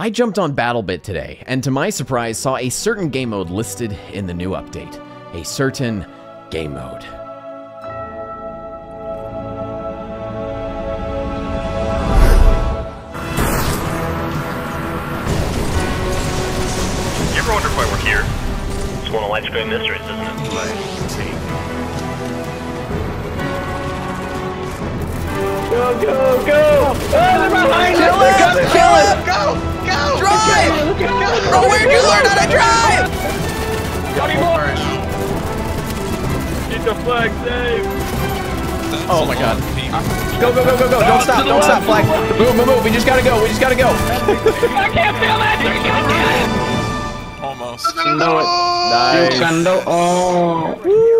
I jumped on BattleBit today, and to my surprise saw a certain game mode listed in the new update. A certain game mode. You ever wonder why we're here? It's one of White Screen Mysteries, isn't it? Go, go, go! Oh, they're behind us! Kill They're coming Kill for us! Go! Go! Drive! Oh go! Go! Bro, where'd you learn how to drive? Johnny Moore! Get the flag safe! Oh my god. Go, go, go, go, go! Don't stop, don't stop, flag! Move, move, move. We just gotta go. We just gotta go. I can't feel it! Almost. know it. You can oh.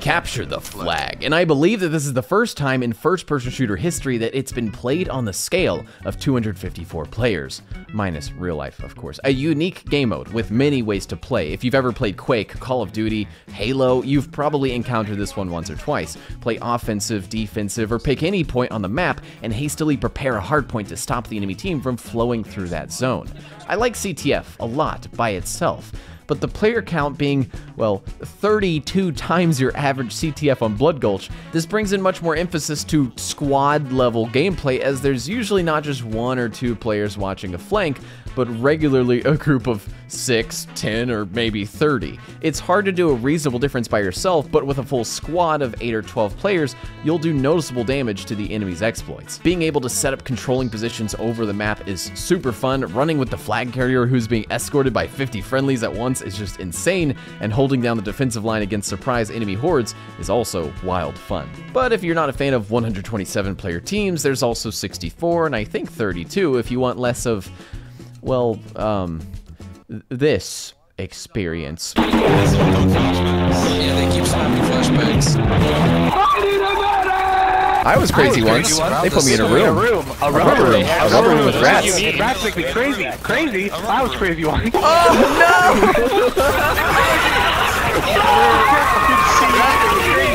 Capture the flag. And I believe that this is the first time in first person shooter history that it's been played on the scale of 254 players, minus real life, of course. A unique game mode with many ways to play. If you've ever played Quake, Call of Duty, Halo, you've probably encountered this one once or twice. Play offensive, defensive, or pick any point on the map and hastily prepare a hardpoint to stop the enemy team from flowing through that zone. I like CTF a lot by itself but the player count being, well, 32 times your average CTF on Blood Gulch, this brings in much more emphasis to squad level gameplay as there's usually not just one or two players watching a flank, but regularly a group of 6, 10, or maybe 30. It's hard to do a reasonable difference by yourself, but with a full squad of 8 or 12 players, you'll do noticeable damage to the enemy's exploits. Being able to set up controlling positions over the map is super fun, running with the flag carrier who's being escorted by 50 friendlies at once is just insane, and holding down the defensive line against surprise enemy hordes is also wild fun. But if you're not a fan of 127 player teams, there's also 64 and I think 32 if you want less of, well, um, th- this experience. Yeah, they keep slapping flashbacks. I was crazy once. They put me in a room. A, room. A rubber room. A rubber room with rats. Rats make me crazy. Crazy. I was crazy once.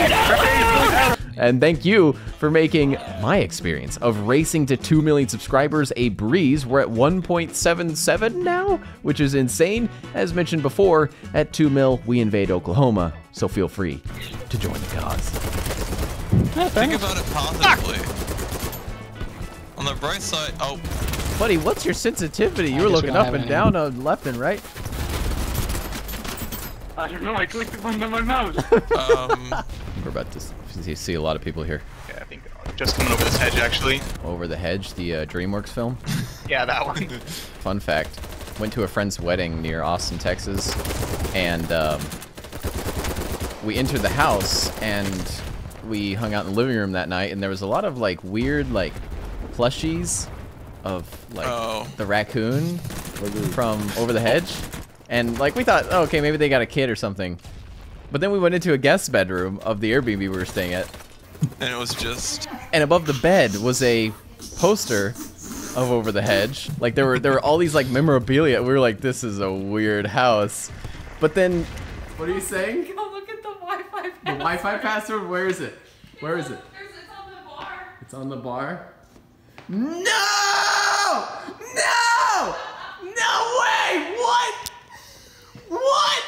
And thank you for making my experience of racing to 2 million subscribers a breeze. We're at 1.77 now, which is insane. As mentioned before, at 2 mil, we invade Oklahoma, so feel free to join the cause. Think about it positively. On the bright side, oh, Buddy, what's your sensitivity? You were looking up and down, uh, left and right. I don't know. I clicked the it on my mouse. um, We're about to see, see a lot of people here. Yeah, I think uh, just coming over this hedge actually. Over the Hedge, the uh, DreamWorks film. Yeah, that one. Fun fact, went to a friend's wedding near Austin, Texas, and um, we entered the house and we hung out in the living room that night, and there was a lot of like weird like plushies of like Oh. the raccoon from Over the Hedge, and like we thought, oh, okay, maybe they got a kid or something. But then we went into a guest bedroom of the Airbnb we were staying at, and it was just, and above the bed was a poster of Over the Hedge. Like there were there were all these like memorabilia. We were like, this is a weird house. But then, what are you saying? Go look at the Wi-Fi The password. Wi-Fi password. Where is it? Where is it? It's on the bar. It's on the bar. No! No! No way! What? What?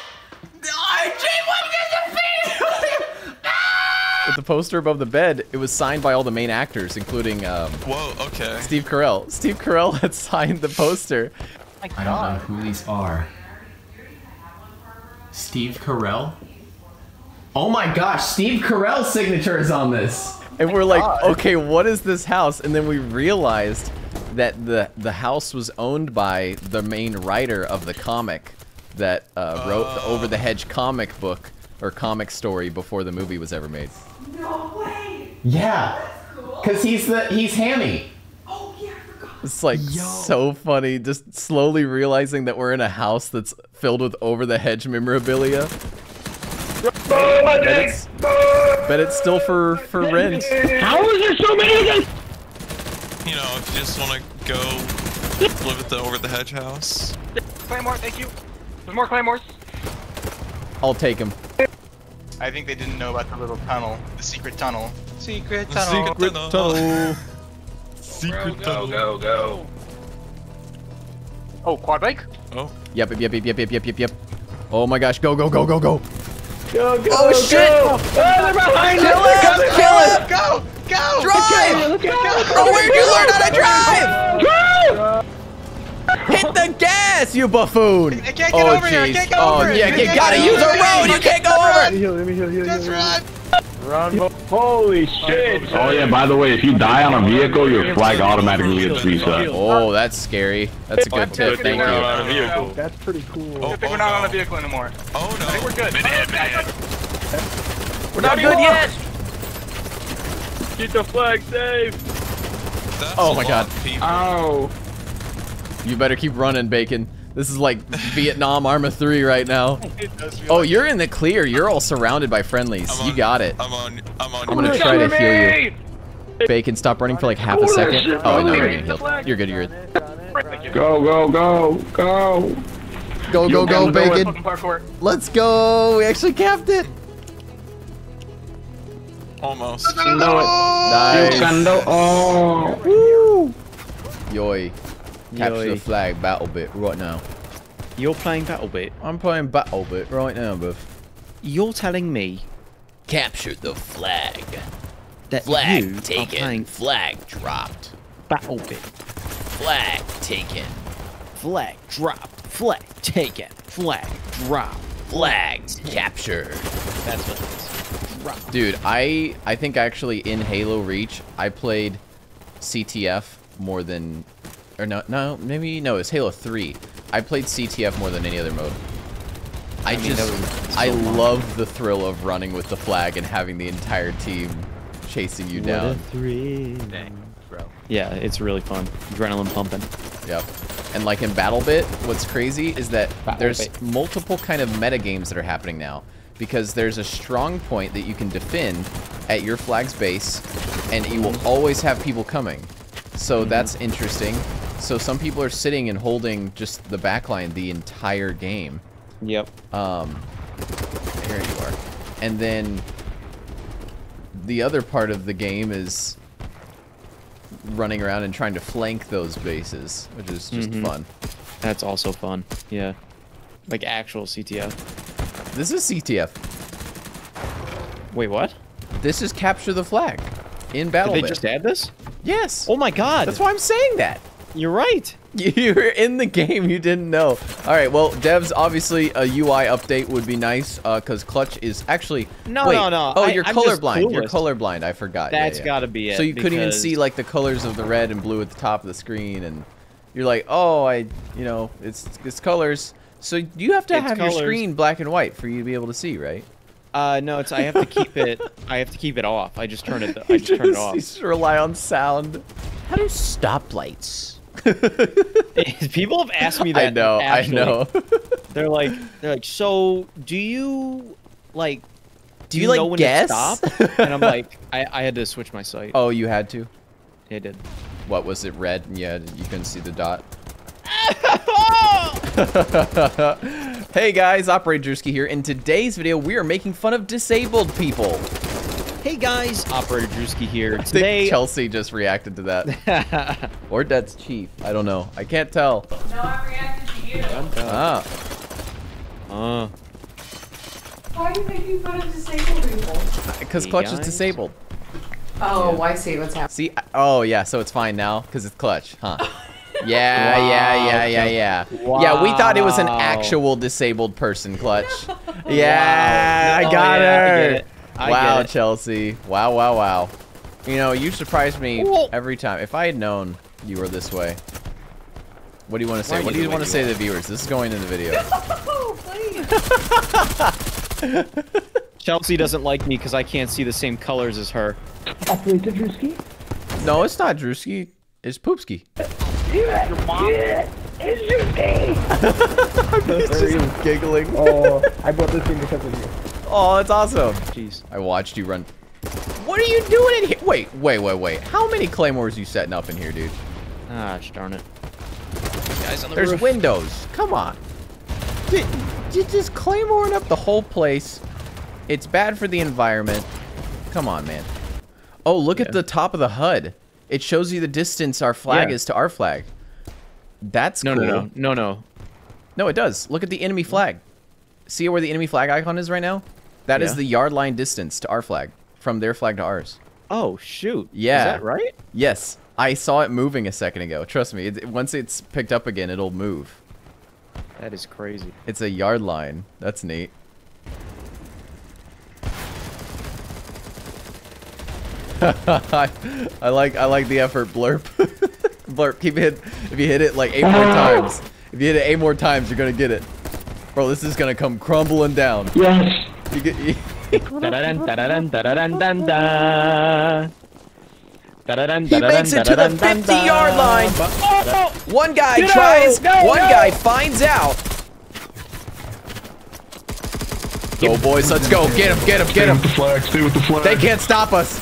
RJ, what is it? With the poster above the bed, it was signed by all the main actors, including um, whoa, okay. Steve Carell. Steve Carell had signed the poster. I don't know who these are. Steve Carell? Oh my gosh, Steve Carell's signature is on this. And we're like, okay, what is this house? And then we realized that the the house was owned by the main writer of the comic that uh, wrote the Over the Hedge comic book or comic story before the movie was ever made. No way. Yeah, Cool. cause he's the he's Hammy. Oh yeah, I forgot. It's like so funny, just slowly realizing that we're in a house that's filled with over the hedge memorabilia. Bet it's, bet it's still for for rent. How is there so many of them? You know, if you just want to go live at the over the hedge house. Claymore, thank you. There's more claymores. I'll take him. I think they didn't know about the little tunnel, the secret tunnel. Secret The secret tunnel. tunnel. Secret Go, tunnel. go, go. Oh, quad bike? Oh. Yep, yep, yep, yep, yep, yep, yep, yep. Oh my gosh, go, go, go, go, go. Go, go, Oh, shit! Go. Oh, they're behind Kill us. him! They're Kill coming. him! Go! Go! Drive! Look out! Bro, where'd you learn how to drive? Drive! Hit the gas, you buffoon! I can't get oh, over here, I jeez. can't go oh, over it. yeah, I you can't gotta get use a over it. road. You can't go over Let me it. heal, let me heal, heal, Just run! Run. Holy shit. Oh yeah, by the way, if you die on a vehicle, your flag automatically gets reset. Oh, that's scary. That's a good tip. Thank you. That's pretty cool. Oh, Good thing oh, we're not on a oh. vehicle anymore. Oh no. I think we're good. We're not good yet. Keep the flag safe. That's Oh my God. of people. Ow. You better keep running, Bacon. This is like Vietnam Arma 3 right now. It does feel Oh, like- you're in the clear. You're all surrounded by friendlies. I'm You got it. I'm on. I'm on. I'm gonna try to heal you. Bacon, stop running for like half a second. Oh, no, you're getting healed. You're good, you're good. Go, go, go, go. Go, go, go, can do it. Bacon. Let's go. We actually capped it. Almost. Do it. Nice. You Oh. Woo. Yoy. Capture Yoy. the flag battle bit right now. You're playing BattleBit. I'm playing battle bit right now, bruv. You're telling me Capture the flag. that Flag you are taken. playing Flag dropped. BattleBit. Flag taken. Flag drop. Flag taken. Flag drop. Flags captured. That's what it is. Drop. Dude, I I think actually in Halo Reach I played CTF more than or no no maybe no it's Halo 3. I played CTF more than any other mode. I, mean, just was I so fun. love the thrill of running with the flag and having the entire team chasing you down. three. Dang, bro. Yeah, it's really fun. Adrenaline pumping. Yep. And like in BattleBit, what's crazy is that there's BattleBit. multiple kind of meta games that are happening now. Because there's a strong point that you can defend at your flag's base, and you will mm-hmm. always have people coming. So mm-hmm. that's interesting. So some people are sitting and holding just the backline the entire game. Yep. Um, there you are. And then the other part of the game is running around and trying to flank those bases, which is just Mhm. fun. That's also fun. Yeah. Like actual CTF. This is CTF. Wait, what? This is capture the flag in Did battle. they just add this? yes. Oh my god. That's why I'm saying that. You're right. You were in the game, you didn't know. All right, well, devs, obviously a UI update would be nice because Clutch is actually. No, wait, no, no, Oh, you're I'm colorblind. You're colorblind. I forgot. Yeah, That's yeah. gotta be it, So you couldn't even see like the colors of the red and blue at the top of the screen, and you're like, oh, I, you know, it's it's colors. So you have to It's have your screen black and white for you to be able to see, right? Uh, no, it's I have to keep it. I have to keep it off. I just turn it. I just turn it off. You off. just rely on sound. How do stoplights? People have asked me that. I know. actually. I know. They're like, they're like, so do you like? Do you, like, know when guess? to stop? and I'm like, I, I had to switch my sight. oh, you had to. Yeah, I did. What was it? Red? Yeah, you couldn't see the dot. hey guys, Operator Drewski here. In today's video, we are making fun of disabled people. Hey guys, Operator Drewski here. I think Today, Chelsea just reacted to that. or that's Chief. I don't know. I can't tell. No, I reacted to you. Ah. uh, Why are you making fun of disabled people? Because Hey, Clutch is disabled. Oh, I see what's happening. See? Oh, yeah, so it's fine now because it's Clutch, huh? Yeah, yeah, yeah, yeah, yeah. Yeah, we thought it was an actual disabled person, Clutch. Yeah, Wow. I got Oh, yeah, I her. get it. I wow, get it. Chelsea. Wow, wow, wow. You know, you surprise me Whoa. every time. If I had known you were this way. What do you want to say? What do you you want to say to the viewers? This is going in the video. Chelsea doesn't like me because I can't see the same colors as her. Operator Drewski? no, it's not Drewski. It's Poopski. Yeah, yeah, it's Drewski! He's just giggling. oh, I brought this thing because of you. Oh, that's awesome. Jeez. I watched you run. What are you doing in here? Wait, wait, wait, wait. How many claymores you setting up in here, dude? Ah, darn it. Guys on the There's roof. windows. Come on. Did, did just claymoring up the whole place. It's bad for the environment. Come on, man. Oh, look at the top of the HUD. It shows you the distance our flag Yeah. is to our flag. That's No, cool. no, no, no, no. No, it does. Look at the enemy flag. See where the enemy flag icon is right now? That is Yeah. the yard line distance to our flag, from their flag to ours. Oh shoot. Yeah. Is that right? Yes, I saw it moving a second ago. Trust me. It, once it's picked up again, it'll move. That is crazy. It's a yard line. That's neat. I, I like I like the effort, Blurp. Blurp, keep it. If you hit it like eight more times, if you hit it eight more times, you're gonna get it. Bro, this is gonna come crumbling down. Yes. You get, you, he makes it to the 50-yard line. Oh, one guy Get tries, out, go, one go. guy finds out. Go boys, let's go. Get him, get him, get Stay him. with the flag. Stay with the flag. They can't stop us.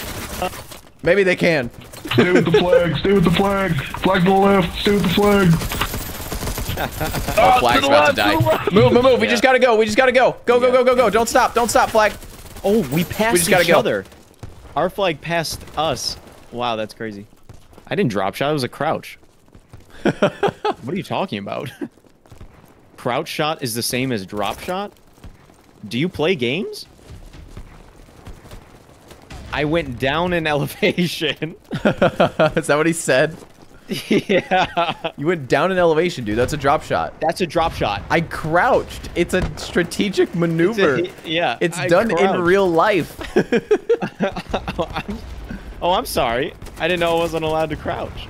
Maybe they can. Stay with the flag. Stay with the flag. Flag to the left. Stay with the flag. Oh, flag's about to die. Move, move, move. We just gotta go. We just gotta go. Go, go, go, go, go. Don't stop. Don't stop, flag. Oh, we passed we just gotta each go. other. Our flag passed us. Wow, that's crazy. I didn't drop shot. It was a crouch. what are you talking about? crouch shot is the same as drop shot? Do you play games? I went down in elevation. Is that what he said? yeah. You went down in elevation, dude. That's a drop shot. That's a drop shot. I crouched. It's a strategic maneuver. yeah. It's I done in real life. oh, I'm, oh, I'm sorry. I didn't know I wasn't allowed to crouch.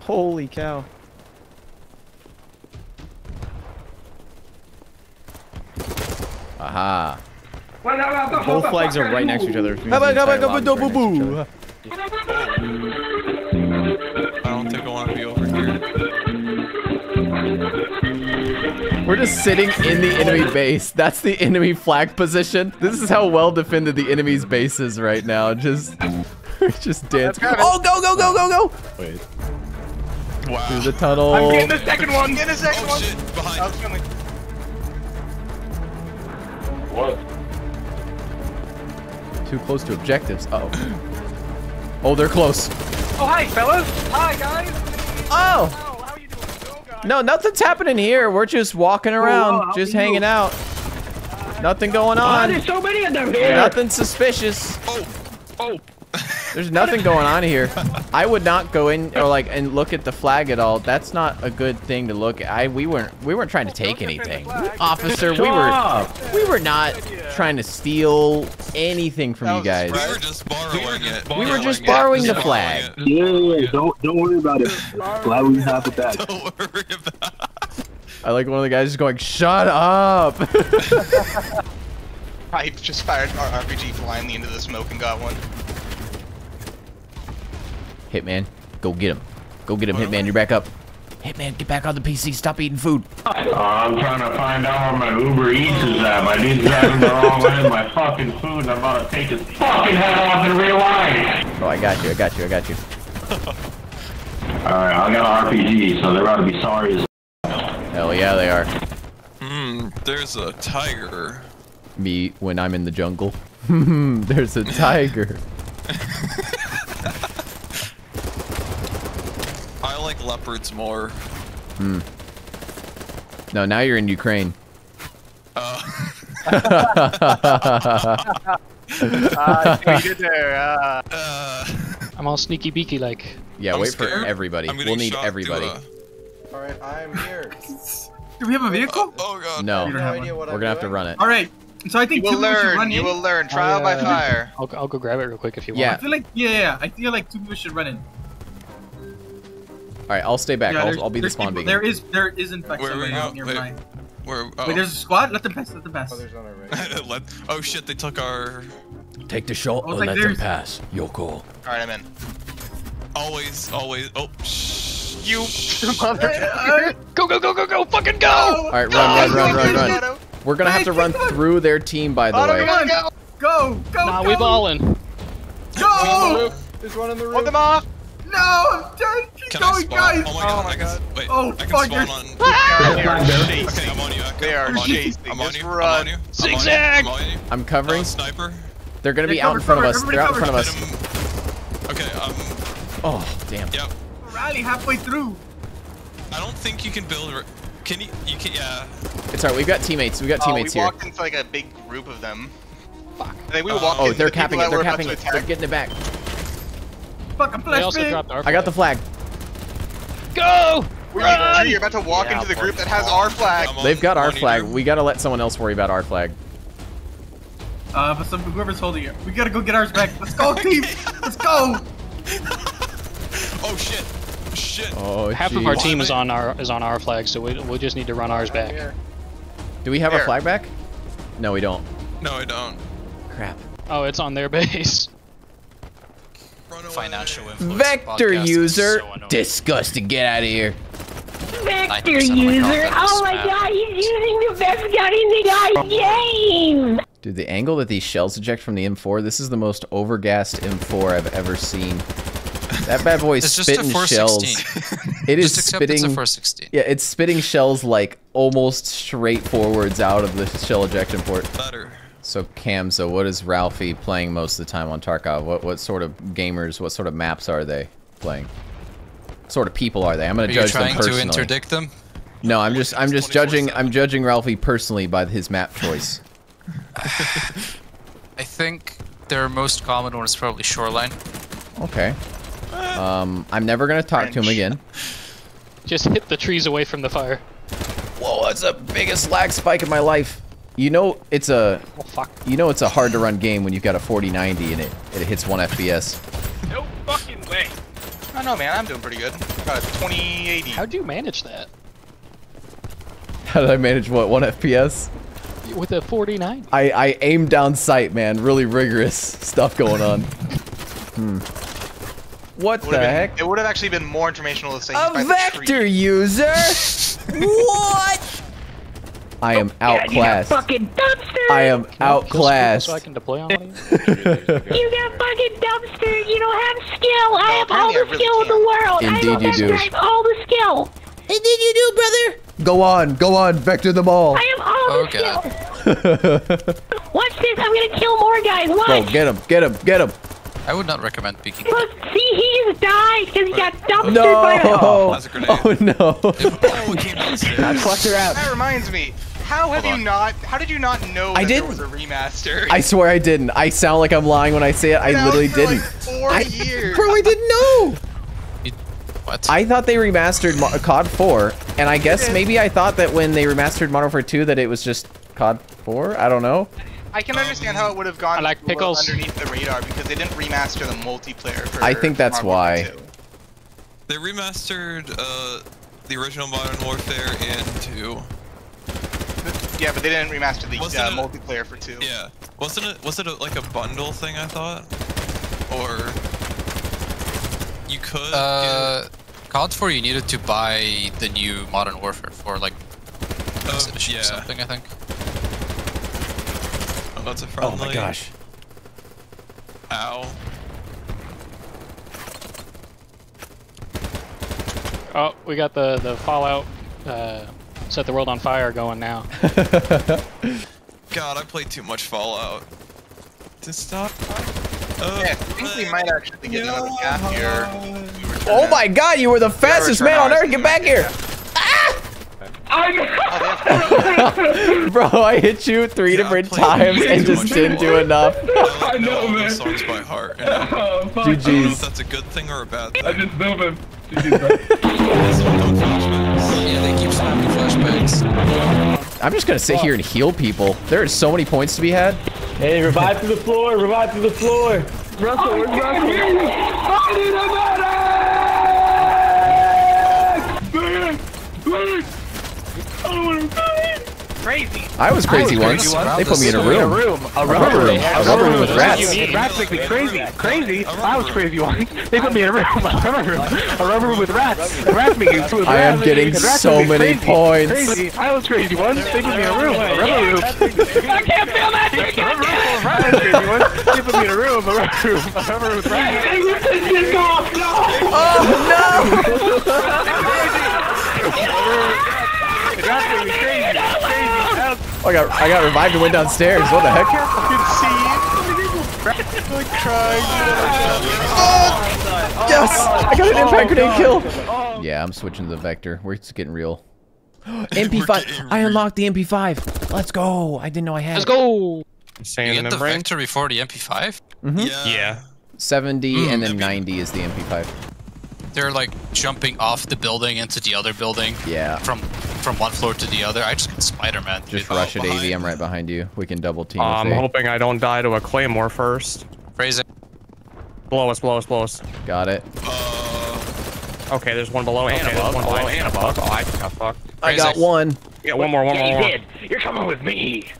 Holy cow. Aha. Both flags are right next to each other. which means the Habba, entire habba, lobby's gabba, right doo, next to each boo, boo. I don't think I want to be over here. We're just sitting in the enemy base. That's the enemy flag position. This is how well defended the enemy's base is right now. Just, just dance. Oh, go, go, go, go, go! Wait. Wow. Through the tunnel. I'm getting the second one. Get the second oh one. shit, behind. I was coming. What? Too close to objectives. Uh oh. Oh, they're close. Oh, hi, fellas. Hi, guys. Oh! Oh, how you doing? Oh, guys. No, nothing's happening here. We're just walking around, how just are you? hanging out. Nothing going on. There's so many of them here. Nothing suspicious. Oh, oh. There's nothing going on here. I would not go in or like and look at the flag at all. That's not a good thing to look at. I we weren't we weren't trying to take Don't defend the anything. Officer, we were we were not trying to steal anything from you guys. We were just borrowing it. We were just borrowing the flag. Yeah, yeah, don't don't worry about it. Glad we have it back. Don't worry about I like one of the guys just going, "Shut up." I just fired our RPG blindly into the smoke and got one. Hitman, go get him. Go get him, Hitman. You're back up. Hitman, get back on the PC. Stop eating food. Uh, I'm trying to find out where my Uber Eats is at. My dude's driving the wrong way with my fucking food, and I'm about to take his fucking head off in real life. Oh, I got you. I got you. I got you. Alright, I got an RPG, so they're about to be sorry as Hell yeah, they are. Hmm, there's a tiger. Me when I'm in the jungle. There's a tiger. I like leopards more. No, now you're in Ukraine. What you did there. Uh, Uh, I'm all sneaky beaky like. Yeah, I'm wait for everybody. I'm We'll need shot everybody. uh, Alright, I'm here. Do we have a vehicle? Oh god. No, You we're don't have idea one. what gonna have to run it. All right. So I think you will two should learn. run You in. will learn. Trial by uh, fire. I'll, I'll go grab it real quick if you want. Yeah. I feel like yeah, yeah, yeah. I feel like two people should run in. All right, I'll stay back. Yeah, I'll, I'll be the spawn people- beacon. There is there is in fact somebody we go? out nearby. Wait. Where? Oh. Wait, there's a squad. Let them pass. Let them pass. Oh, there's none already. Let, oh shit, they took our. Take the shot I was like, there's- pass. You're cool. Alright, I'm in. Always, always. Oh, shh. You mother. Go, go, go, go, go! Fucking go! All right, run, run, run, run, run. We're gonna have to run through their team, by the Auto, way. go, go. Go, go, Nah, go. we ballin'. Go! There's one on the Hold roof. them off. No, I'm trying. Keep Can I going, spawn? guys. Oh my god, I can. Wait, Oh, I can fuck, spawn you're- on. They are Okay. I'm on you. Echo. They are I'm on you. chasing. I'm on Just you. I'm run. on you. I'm on you. Zigzag. I'm on you. I'm Oh, covering. sniper. They're gonna be Yeah, out in cover, front of us. cover, They're out in front of us. Okay, um, Oh, damn. yep. Rally halfway through. I don't think you can build. Can you? You can. Yeah. It's alright. We've got teammates. We've got Oh, teammates we here. walked into like a big group of them. Fuck. I think we walked Oh, they're capping it. They're capping it. They're getting it back. Fucking flash me. I got the flag. Go! Run! You're about to walk into the group that has our flag. They've got our flag. We gotta let someone else worry about our flag. Uh, but some whoever's holding it, we gotta go get ours back. Let's go, team. Let's go. Oh shit! Shit! Oh, Half of our team is on our is on our flag, so we we just need to run ours back. Do we have our Here. flag back? No, we don't. No, I don't. Crap. Oh, it's on their base. Run away. Financial influence. Vector podcast is user. so. Disgusting. Get out of here. Vector 90% of my user. Oh my spam. god, he's using the best gun in the game. Dude, the angle that these shells eject from the M4, this is the most overgassed M4 I've ever seen. That bad boy is It's just a spitting shells. 416. It is Just accept it's a spitting. Yeah, it's spitting shells like almost straight forwards out of the shell ejection port. Better. So Camzo, what is Ralphie playing most of the time on Tarkov? What what sort of gamers, what sort of maps are they playing? What sort of people are they? I'm gonna Are you judge them trying to interdict them? no, I'm just I'm just judging I'm judging Ralphie personally by his map choice. I think their most common one is probably Shoreline. Okay. Um, I'm never gonna talk to him again. Just hit the trees away from the fire. Whoa, that's the biggest lag spike in my life. You know it's a Oh fuck. you know it's a hard to run game when you've got a 4090 and it it hits one FPS. No fucking way. I don't know, man. I'm doing pretty good. Got a 2080. How do you manage that? How did I manage what one FPS? With a 49? I I aim down sight, man. Really rigorous stuff going on. Hmm. What would've the been- heck? It would have actually been more informational to say A by the vector user? what? I am outclassed. Fucking dumpster. I am So I outclassed. can deploy on you? You got fucking dumpster. You don't have skill. I have all apparently I the really skill in the world. Indeed I you have do. I have all the skill. Indeed you do, brother. Go on, go on, vector them all. I have all Oh, the God. skill. Watch this. I'm gonna kill more guys. Watch. Bro, get him, get him, get him. I would not recommend peeking. Look, see, he just died because he got dumpstered by a... No. That's a grenade. Oh no. Oh, it came downstairs. That reminds me. How have you not? How did you not know I that there didn't. was a remaster? I swear I didn't. I sound like I'm lying when I say it. I Been literally for didn't. Like four I, years. bro, I didn't know. What? I thought they remastered Mo- COD 4, and I guess maybe I thought that when they remastered Modern Warfare 2 that it was just COD 4. I don't know. I can understand how it would have gone I like pickles. underneath the radar because they didn't remaster the multiplayer. For I think that's Modern why. 2. They remastered uh, the original Modern Warfare and 2. Yeah, but they didn't remaster the uh, it- multiplayer for two. Yeah. Wasn't it? Was it a, like a bundle thing? I thought. Or you could. Uh, COD 4 you needed to buy the new Modern Warfare for like get, X uh, yeah. or something, I think. Oh, that's a problem. Oh my gosh. Ow. Oh, we got the, the Fallout uh, Set the World on Fire going now. God, I played too much Fallout. To stop. Oh, Yeah, I think we might actually get another gap here. We Oh my god, you were the fastest man on earth. Get back here. Bro, I hit you three Yeah, I different times and just didn't do enough. I know, all the songs by heart. And oh, I don't know if GG's. that's a good thing or a bad thing. I just built him. This one don't flashbacks. Yeah, they keep spamming flashbacks. I'm just gonna sit here and heal people. There are so many points to be had. Hey, revive to the floor, revive to the floor. Russell, where's Russell? Crazy. I was crazy once. They put me in a room. A A rubber room. A rubber room with rats. Rats make me crazy. Crazy. I was crazy once. They put me in a room. A rubber room. A rubber room with rats. Rats make me with I am getting so many crazy. points. Crazy. I was crazy once. They put me in a room. A rubber room. I can't feel that. A rubber room full of rats. I was crazy once. They put me in a room. A rubber room. A rubber room with rats. Rats make me crazy. Crazy. Oh, I got I got revived and went downstairs. What the heck? I Fucking see. Yes! I got an impact grenade kill! Yeah, I'm switching to the Vector. We're just getting real. MP5! I unlocked the MP5! Let's go! I didn't know I had Let's it. go. You get the Vector before the MP5? Mhm. Yeah. 70 Mm, and then 90 is the MP5. They're like jumping off the building into the other building. Yeah. From from one floor to the other. I just got Spider-Man. Just rush it, AV. I'm right behind you. We can double team. I'm they- hoping I don't die to a claymore first. Raise it. Blow us, blow us, blow us. Got it. Uh. Okay, there's one below and above. One below and above. Oh, I got fucked. I got one. Yeah, one more, one more, one more. You're coming with me.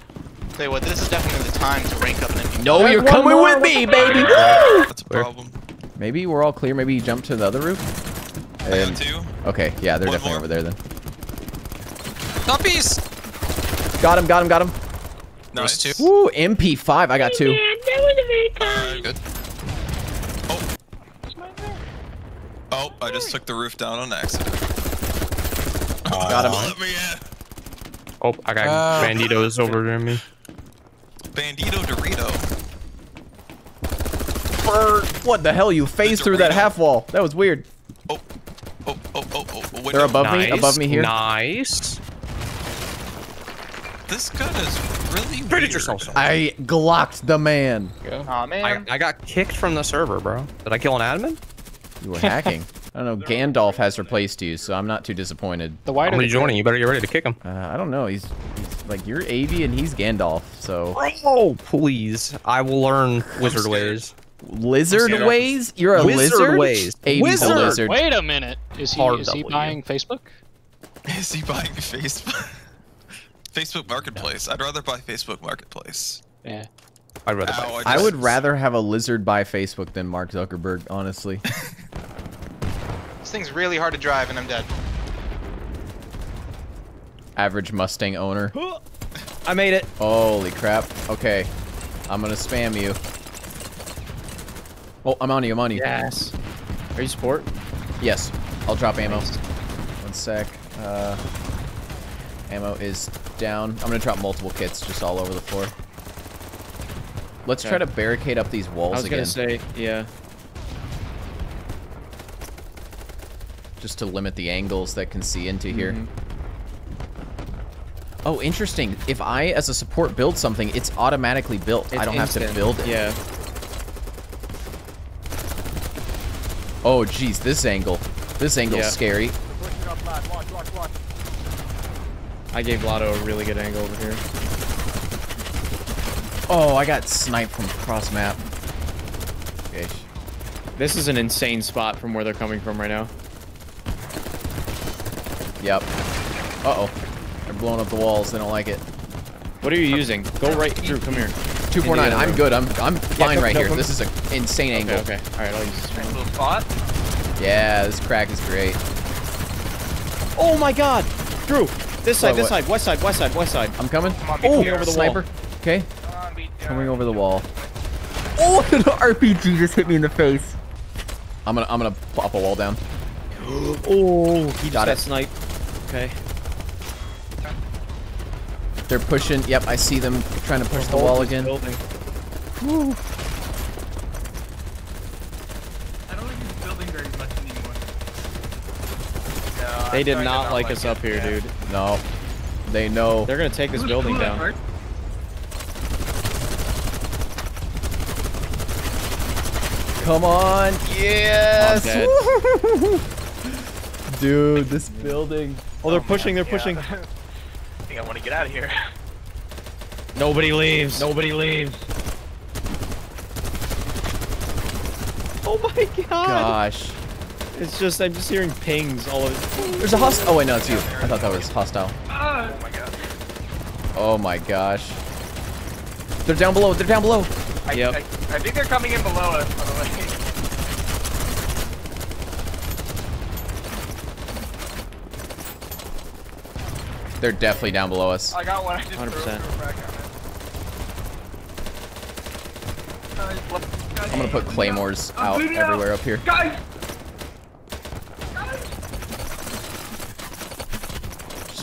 Tell you what, this is definitely the time to rank up an MP. No, you're coming more, with me, baby! fuck? That's a problem. Maybe we're all clear. Maybe you jump to the other roof. I And- two. Okay, yeah, they're One definitely more. over there then. Puppies! Got him, got him, got him. Nice. two. Woo, MP5. I got two. Man, that was a very time. Good. Oh, I just took the roof down on accident. Got him. Let me in. Oh, I got Uh, banditos over near me. Bandito Dorito. What the hell? You phased through that half wall. That was weird. Oh, oh, oh, oh, oh. Window. They're above me, above me here. Nice. This gun is really Treated weird. yourself, son. I glocked the man. Aw, I, man. I got kicked from the server, bro. Did I kill an admin? You were hacking. I don't know. Gandalf has replaced you, so I'm not too disappointed. The I'm wider the rejoining. You better get ready to kick him. Uh, I don't know. He's, he's like you're AV and he's Gandalf. So Oh, please. I will learn wizard ways. Lizard scared. ways? You're a Wizard lizard? ways. AV's Wizard. lizard. Wait a minute. Is he Hard is he W. buying Facebook? Is he buying Facebook? Facebook Marketplace. I'd rather buy Facebook Marketplace. Yeah. I'd rather Ow, buy. I just- would rather have a lizard buy Facebook than Mark Zuckerberg, honestly. This thing's really hard to drive, and I'm dead. Average Mustang owner. I made it. Holy crap. Okay. I'm gonna spam you. Oh, I'm on you, I'm on you. Yes. Are you support? Yes. I'll drop ammo. One sec. Uh, ammo is down. I'm gonna drop multiple kits just all over the floor. Let's try to barricade up these walls again. I was again, gonna say, yeah. just to limit the angles that can see into here. Mhm. Oh, interesting. If I, as a support, build something, it's automatically built. I don't have to build it. Yeah. Oh, geez, this angle. This angle's Yeah. scary. I gave Lotto a really good angle over here. Oh, I got sniped from cross map. Okay. This is an insane spot from where they're coming from right now. Yep. Uh-oh. They're blowing up the walls. They don't like it. What are you using? Go right through. Come here. 249. Into the other I'm good. I'm I'm fine come- right no, here. come- This is an insane Okay, angle. okay. All right, I'll use this one. Little spot. Yeah, this crack is great. Oh my God! Drew, this side, What, this what? side, west side, west side, west side. I'm coming. Come on, Oh, over the sniper. wall. Okay. Come on, be- Coming over the wall. Oh, the RPG just hit me in the face. I'm gonna I'm gonna pop a wall down. Oh, he Got got it. it. Snipe. Okay. They're pushing. Yep, I see them trying to push the wall again. building. I don't think he's building very much anymore. No, They did starting not like it. us up here, Yeah. dude. No, they know. They're gonna take this Who's building down. first? Come on, yes. Dude, this building. Oh, they're oh, pushing. They're pushing. I think I want to get out of here. Nobody leaves. Nobody leaves. Oh my god! Gosh. It's just I'm just hearing pings all over. There's a hostile. Oh wait, no, it's you. I thought that was hostile. Oh my god. Oh my gosh. They're down below. They're down below. I, Yep. I, I think they're coming in below us, by the way. They're definitely down below us. I got one. I just 100%. threw it back on it. I'm gonna put claymores out out. everywhere up here. Guys!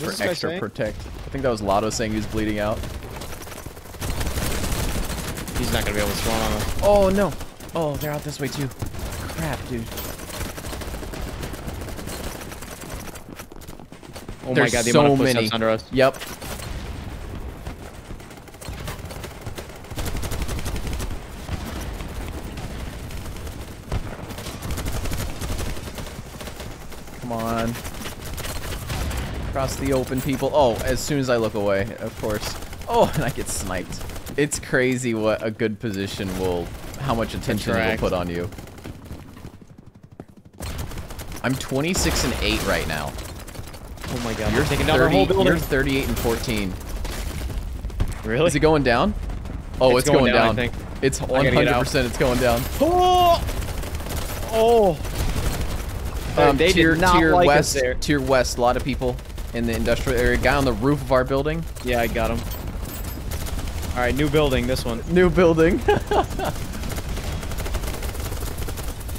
Just What's for extra protect. I think that was Lotto saying he was bleeding out. He's not gonna be able to spawn on us. Oh no. Oh, they're out this way too. Crap, dude. Oh There's my god, the so amount of footsteps many. under us. Yep. Come on. The open, people. Oh, as soon as I look away, of course. Oh, and I get sniped. It's crazy what a good position will, how much attention it will put on you. I'm 26 and 8 right now. Oh my god, You're taking down our 30, whole building. You're 38 and 14. Really? Is it going down? Oh, it's, It's going going, down, I down. think. It's I gotta get out. 100% it's going down. Oh! Oh! Um, they your, did not your like us west, there. to your west, a lot of people in the industrial area. Guy on the roof of our building. Yeah, I got him. All right, new building. This one. New building.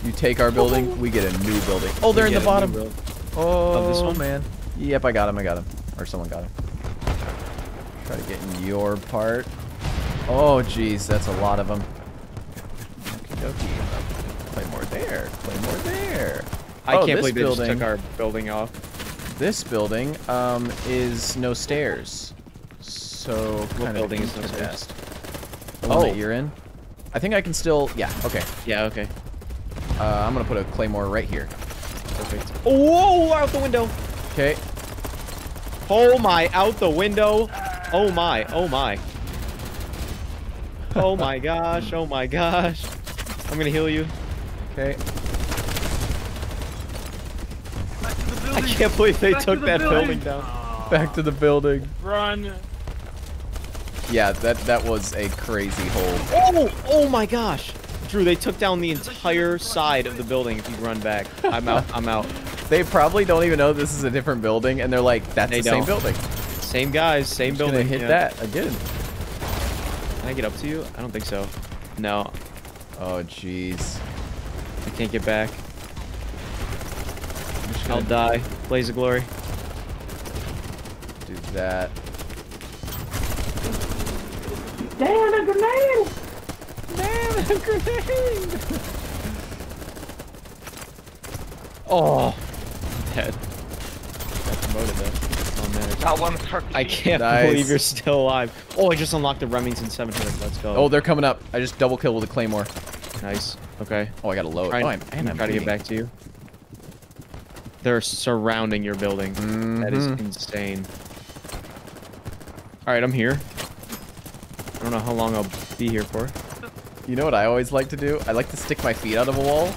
you take our building, we get a new building. Oh, they're We in the get a new bottom. build- Oh, this one? man. Yep, I got him. I got him. Or someone got him. Try to get in your part. Oh, jeez, that's a lot of them. Okie dokie. Claymore there. Claymore there. I Oh, can't this believe they just took our building off. This building um, is no stairs. So kind of building is no stairs? The one Oh. that you're in. I think I can still. Yeah. Okay. Yeah. Okay. Uh, I'm gonna put a claymore right here. Perfect. Oh, out the window. Okay. Oh my, out the window. Oh my. Oh my. Oh my gosh. Oh my gosh. I'm gonna heal you. Okay. I can't believe they Back to took the that building. building down. Back to the building. Run. Yeah, that that was a crazy hole. Oh, oh my gosh. Drew, they took down the entire side of the building if you run back. I'm out. I'm out. They probably don't even know this is a different building, and they're like, "That's They the same don't. building." Same guys, same Just gonna building. hit yeah. that again. Can I get up to you? I don't think so. No, Oh, jeez. I can't get back. I'm just I'll die. Blaze of glory. do that. Damn, a grenade! Damn, a grenade! oh, Dead. Got promoted though. Oh man. Got one for I can't Nice. believe you're still alive. Oh, I just unlocked the Remington 700. Let's go. oh, they're coming up. I just double kill with a claymore. nice. Okay. Oh, I got a load. Try, oh, I'm, and I'm try to get back to you. They're surrounding your building. That is Mhm. insane. All right, I'm here. I don't know how long I'll be here for. You know what I always like to do? I like to stick my feet out of a wall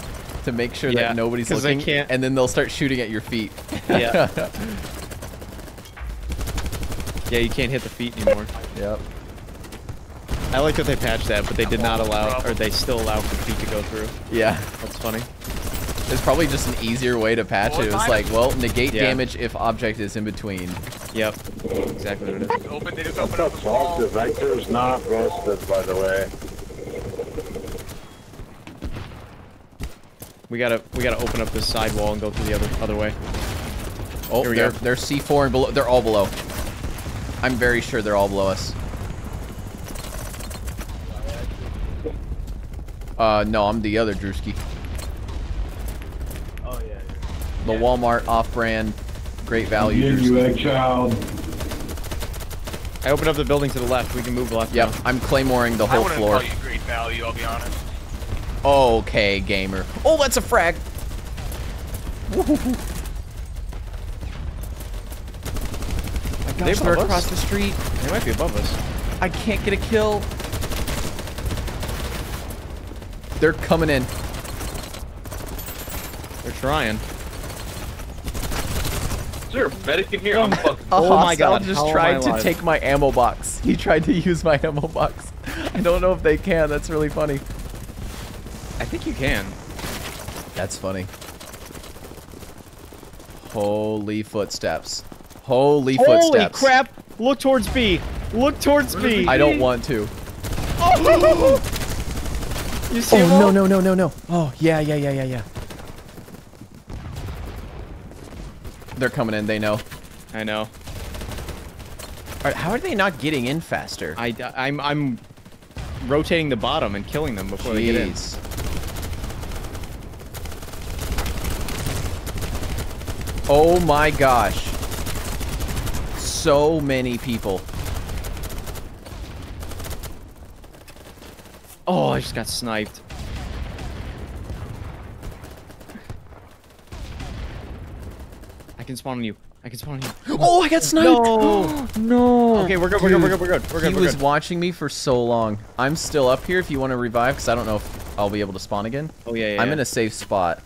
to make sure Yeah, that nobody's 'cause they looking, can't- and then they'll start shooting at your feet. Yeah. Yeah, you can't hit the feet anymore. yep. I like that they patched that, but they did not allow, or they still allow for feet to go through. Yeah. That's funny. It's probably just an easier way to patch it. It was like, well, negate Yeah. damage if object is in between. Yep. Exactly what it is. Open, they just opened up the wall. The vector's not roasted, by the way. We gotta, we gotta open up this side wall and go through the other, other way. Oh, Here we they're, go. they're C4 and below. They're all below. I'm very sure they're all below us. Uh, no, I'm the other Drewski. Yeah. The Walmart off-brand, great value. Give you a child. I opened up the building to the left. We can move left Yep, now. I'm claymoring the I whole wouldn't floor. call you great value, I'll be honest. Okay, gamer. Oh, that's a frag. They gosh, they're above across the street. They might be above us. I can't get a kill. They're coming in. They're trying. Is there a medic in here? I'm oh fucking. Oh my hostile God, just oh how tried to alive? take my ammo box. He tried to use my ammo box. I don't know if they can. That's really funny. I think you can. That's funny. Holy footsteps. Holy, footsteps. Holy crap! Look towards B. Look towards B. I don't want to. Oh. You see Oh, no, no, no, no, no. Oh, yeah, yeah, yeah, yeah, yeah. They're coming in. They know. I know. All right, how are they not getting in faster? I, I'm, I'm rotating the bottom and killing them before they get in. Oh my gosh. So many people. Oh, I just got sniped. Can spawn on you. I can spawn on you. Oh, I got sniped. No. no. Okay, we're good, we're good, we're good, we're good, we're good, He we're was good. watching me for so long. I'm still up here if you want to revive, because I don't know if I'll be able to spawn again. Oh, yeah, yeah, I'm yeah. in a safe spot.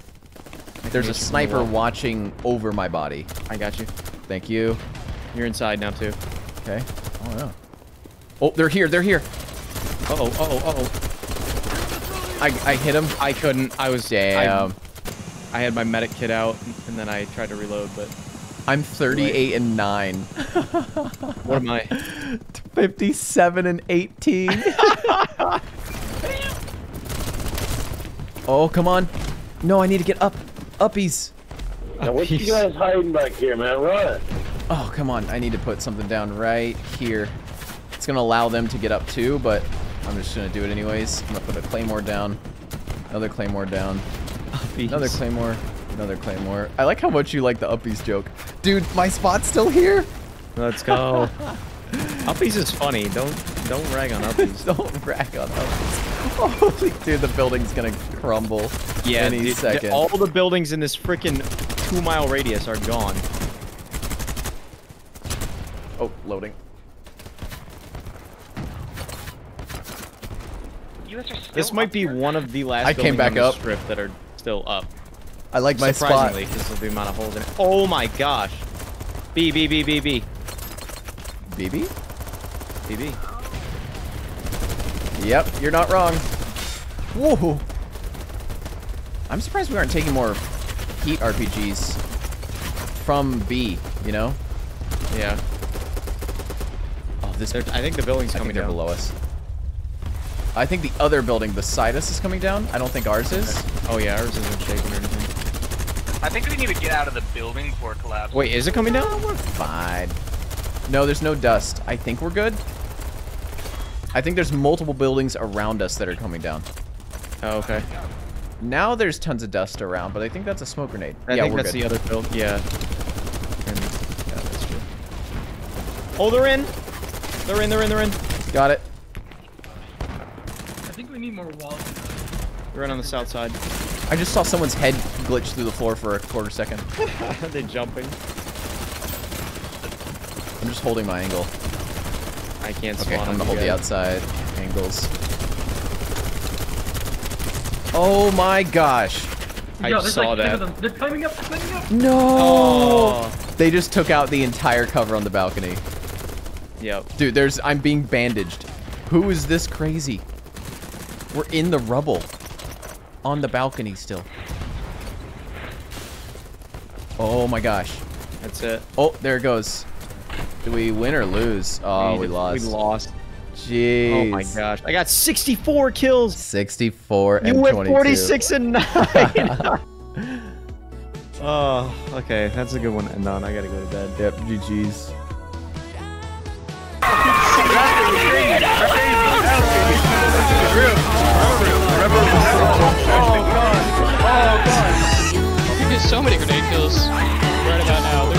There's a get you from the sniper watching over my body. I got you. Thank you. You're inside now too. Okay. Oh, yeah. Oh, they're here. They're here. Uh oh, uh oh, uh oh. I, I hit him. I couldn't. I was Damn. I, I had my medic kit out and then I tried to reload, but I'm 38 and 9. what am I? 57 and 18. oh, come on. No, I need to get up. Uppies. Now, what you guys hiding back here, man? Run! Oh, come on. I need to put something down right here. It's going to allow them to get up too, but I'm just going to do it anyways. I'm going to put a claymore down. Another claymore down. Another claymore. Another claymore. I like how much you like the uppies joke. Dude, my spot's still here. Let's go. Uppies is funny. Don't don't rag on uppies. Don't rag on uppies. Holy dude, the building's gonna crumble Yeah, any dude, second. all the buildings in this freaking two mile radius are gone. Oh, loading. You guys are still This might be one of the last I came back on the up. strip that are still up. I like my spot. Surprisingly, because of the amount of holes in it. Oh my gosh. B, B, B, B, B. BB? BB. Yep, you're not wrong. Whoa. I'm surprised we aren't taking more heat RPGs from B, you know? Yeah. Oh, this They're, I think the building's coming down. below us. I think the other building beside us is coming down. I don't think ours is. Oh yeah, ours isn't shaking or anything. I think we need to get out of the building before it collapses. Wait, is it coming down? We're fine. No, there's no dust. I think we're good. I think there's multiple buildings around us that are coming down. Oh, okay. Now there's tons of dust around, but I think that's a smoke grenade. I yeah, think we're that's good. the other build. Yeah. And, yeah, that's true. Oh, they're in. They're in. They're in. They're in. Got it. I think we need more walls. They're in on the south side. I just saw someone's head glitch through the floor for a quarter second. They're they jumping? I'm just holding my angle. I can't Okay, I'm gonna hold you the outside angles. Oh my gosh. I Yo, just saw like that. them. They're climbing up, they're climbing up. No! Oh. They just took out the entire cover on the balcony. Yep. Dude, there's I'm being bandaged. Who is this crazy? We're in the rubble. On the balcony still. Oh my gosh. That's it. Oh, there it goes. Do we win or lose? Oh, we, lost. We lost. Jeez. Oh my gosh. I got 64 kills. 64 and You went 46 and 9. oh, okay. That's a good one to end on. I gotta go to bed. Yep, GG's. Oh, god. You get so many grenade kills right about now.